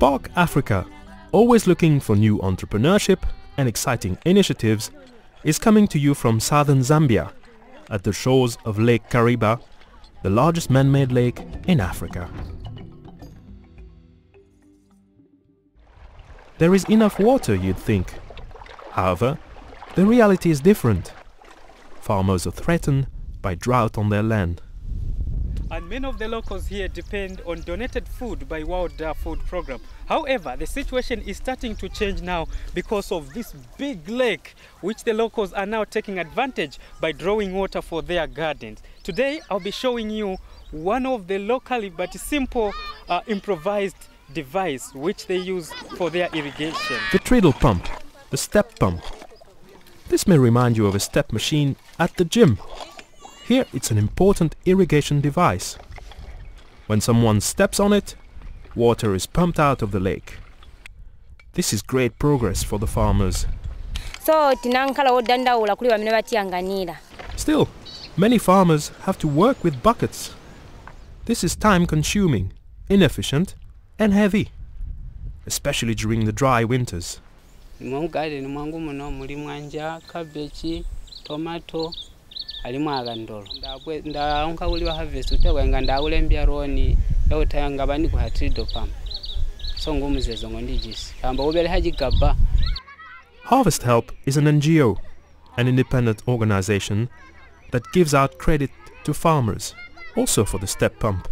Spark Africa, always looking for new entrepreneurship and exciting initiatives, is coming to you from southern Zambia at the shores of Lake Kariba, the largest man-made lake in Africa. There is enough water, you'd think. However, the reality is different. Farmers are threatened by drought on their land. And many of the locals here depend on donated food by World Food Program. However, the situation is starting to change now because of this big lake, which the locals are now taking advantage by drawing water for their gardens. Today, I'll be showing you one of the locally but simple uh, improvised device which they use for their irrigation. The treadle pump, the step pump. This may remind you of a step machine at the gym. Here it's an important irrigation device. When someone steps on it, water is pumped out of the lake. This is great progress for the farmers. so tinankhala wodandaula kuli bamene batiyanganira Still, many farmers have to work with buckets. This is time consuming, inefficient and heavy, especially during the dry winters. mu garden mwangu muno muli mwanja cabbage tomato alimu akandolo Ndabwe- ndaonkakuliwa harvest utekwenga ndakulembya roni yautayanga bani ku hatrido pam so ngumuzezo ngo ndijisi kamba ubele hajigaba Harvest Help is an NGO, an independent organization that gives out credit to farmers, also for the step pump.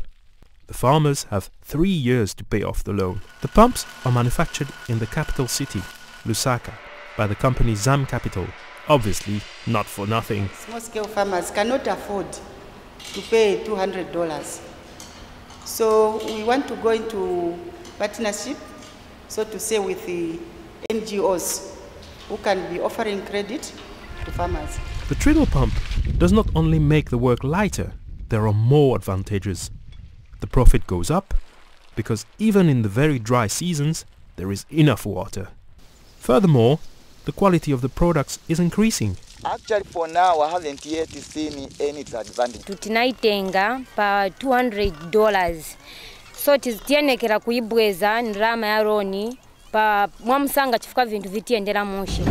The farmers have three years to pay off the loan. The pumps are manufactured in the capital city, Lusaka, by the company Zam Capital, obviously not for nothing. Small scale farmers cannot afford to pay $200. So we want to go into partnership, so to say with the NGOs who can be offering credit to farmers. The treadle pump does not only make the work lighter, there are more advantages. The profit goes up because even in the very dry seasons there is enough water. Furthermore, the quality of the products is increasing. Actually, for now, I haven't yet seen any disadvantage. tutinaitenga pa 200 dollars so tiz- kuibweza kuyibweza ndalama ya roni pa mwamusanga chifukwa vinthu vitiyendera mushe